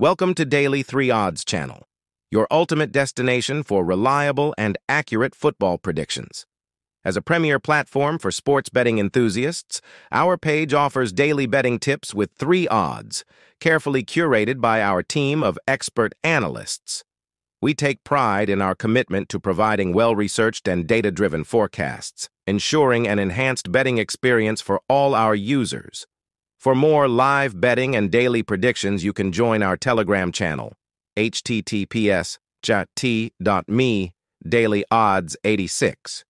Welcome to Daily 3 Odds channel, your ultimate destination for reliable and accurate football predictions. As a premier platform for sports betting enthusiasts, our page offers daily betting tips with three odds, carefully curated by our team of expert analysts. We take pride in our commitment to providing well-researched and data-driven forecasts, ensuring an enhanced betting experience for all our users. For more live betting and daily predictions, you can join our Telegram channel, https t.me daily odds 86.